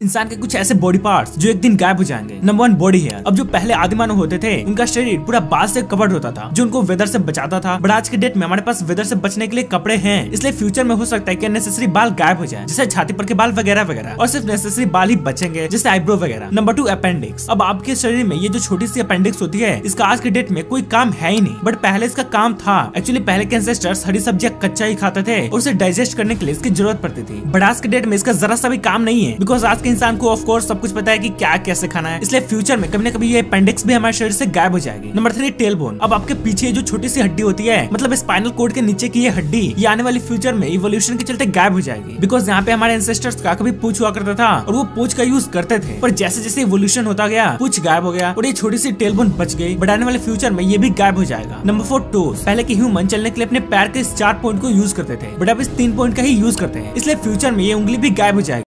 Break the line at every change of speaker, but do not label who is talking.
इंसान के कुछ ऐसे बॉडी पार्ट्स जो एक दिन गायब हो जाएँगे। नंबर वन बॉडी हेयर अब जो पहले आदि आदिमानव होते थे, उनका शरीर पूरा बाल से कवर्ड होता था, जो उनको वेदर से बचाता था। बट आज के डेट में हमारे पास वेदर से बचने के लिए कपड़े हैं, इसलिए फ्यूचर में हो सकता है कि नेसेसरी बाल गायब हो जाए, जैसे छाती पर के बाल वगैरह वगैरह। और सिर्फ़ नेसेसरी बाल ही बचेंगे, जैसे आईब्रो वगैरह। नंबर टू अपेंडिक्स अब आपके शरीर में ये जो छोटी सी अपेंडिक्स होती है, इसका आज के डेट में कोई काम है ही नहीं। बट पहले इसका काम था। एक्चुअली पहले के एंसेस्टर्स हरी सब्ज़ियाँ कच्चा ही खाते थे, और उसे डाइजेस्ट करने के लिए इसकी ज़रूरत पड़ती थी। बट आज के डेट में इसका जरा सा भी काम नहीं है बिकॉज़ आज के इंसान को ऑफकोर्स सब कुछ पता है की क्या कैसे खाना है। इसलिए फ्यूचर में कभी ना कभी ये अपेंडिक्स भी हमारे शरीर से गायब हो जाएगी। नंबर थ्री टेल बोन अब आपके पीछे जो छोटी सी हड्डी होती है मतलब स्पाइनल कोड के नीचे की ये हड्डी, ये आने वाली फ्यूचर में इवोल्यूशन के चलते गायब हो जाएगी। बिकॉज़ यहाँ पे हमारे एंसेस्टर्स का कभी पूछ हुआ करता था और वो पूछ का यूज़ करते थे। पर जैसे जैसे इवोल्यूशन होता गया, पूछ गायब हो गया और ये छोटी सी टेल बोन बच गई बट आने वाले फ्यूचर में ये भी गायब हो जाएगा। नंबर फोर टोस पहले के ह्यूमन चलने के लिए अपने पैर के चार पॉइंट को यूज़ करते थे बट अब इस तीन पॉइंट का ही यूज़ करते हैं। इसलिए फ्यूचर में ये उंगली भी गायब हो जाएगी।